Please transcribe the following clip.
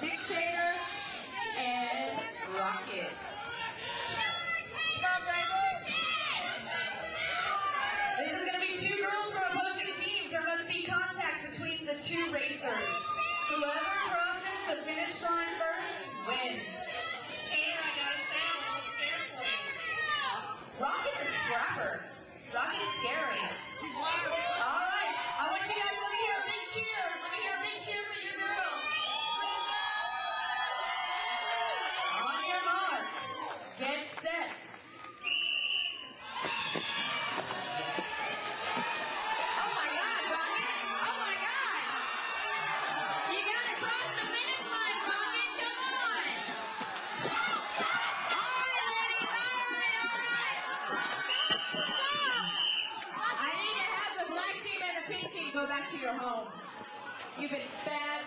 Thank you. go back to your home. You've been bad.